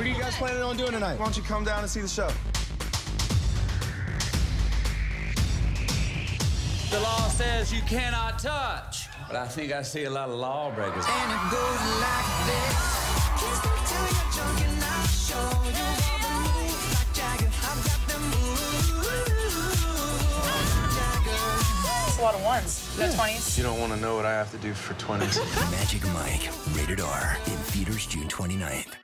What are you guys planning on doing tonight? Why don't you come down and see the show? The law says you cannot touch, but I think I see a lot of lawbreakers. And it goes like this. A lot of ones. No 20s. You don't want to know what I have to do for 20s. Magic Mike, rated R, in theaters June 29th.